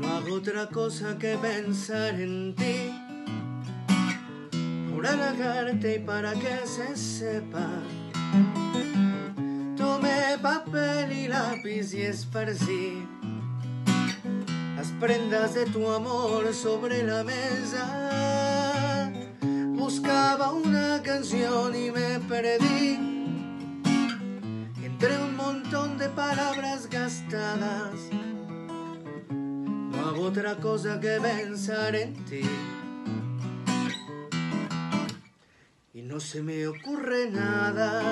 No hago otra cosa que pensar en ti, por halagarte y para que se sepa. Tomé papel y lápiz y esparcí las prendas de tu amor sobre la mesa Buscaba una canción y me perdí entre un montón de palabras gastadas. No hago otra cosa que pensar en ti. Y no se me ocurre nada.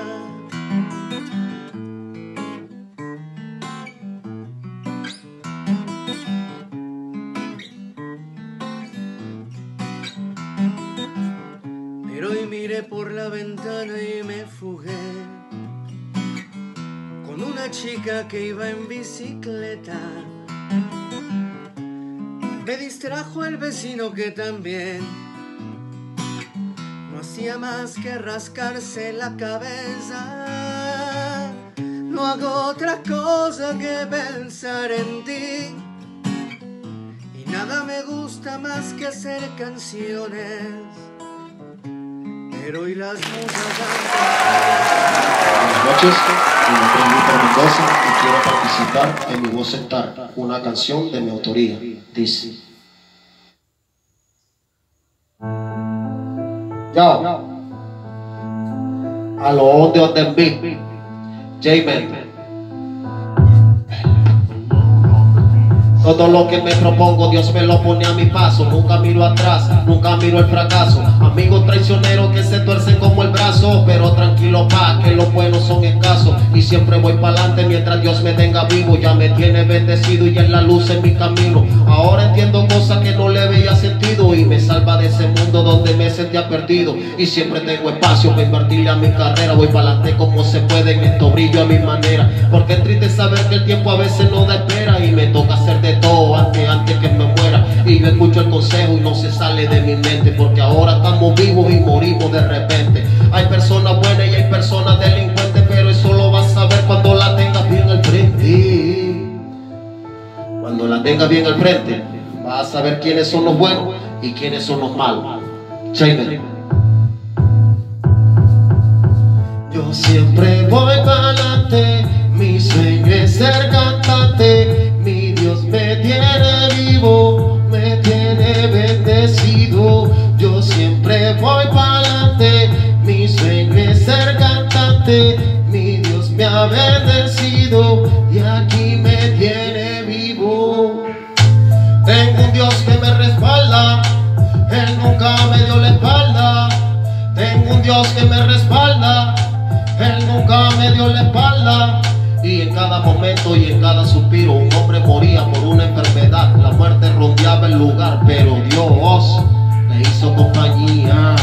Por la ventana y me fugué con una chica que iba en bicicleta. Me distrajo el vecino que también no hacía más que rascarse la cabeza. No hago otra cosa que pensar en ti. Y nada me gusta más que hacer canciones. Buenas noches, mi nombre es Víctor Mendoza y quiero participar en mi voz sentar, una canción de mi autoría. Dice. Yo. A los de Otenby. J-Man. Todo lo que me propongo, Dios me lo pone a mi paso. Nunca miro atrás, nunca miro el fracaso. Amigos traicioneros que se tuercen como el brazo. Pero tranquilo, pa, que los buenos son escasos. Y siempre voy para adelante mientras Dios me tenga vivo. Ya me tiene bendecido y es la luz en mi camino. Ahora entiendo perdido. Y siempre tengo espacio para invertirle a mi carrera. Voy para adelante como se puede en esto brillo a mi manera. Porque es triste saber que el tiempo a veces no da espera. Y me toca hacer de todo antes, antes que me muera. Y yo escucho el consejo y no se sale de mi mente. Porque ahora estamos vivos y morimos de repente. Hay personas buenas y hay personas delincuentes. Pero eso lo vas a ver cuando la tengas bien al frente. Cuando la tengas bien al frente, vas a saber quiénes son los buenos y quiénes son los malos. Yo siempre voy para adelante, mi sueño es ser cantante, mi Dios me tiene vivo, me tiene bendecido. Yo siempre voy para adelante, mi sueño es ser cantante, mi Dios me ha bendecido y aquí me tiene vivo. Tengo un Dios que me respalda, Dios que me respalda, Él nunca me dio la espalda. Y en cada momento y en cada suspiro un hombre moría por una enfermedad. La muerte rondeaba el lugar, pero Dios le hizo compañía.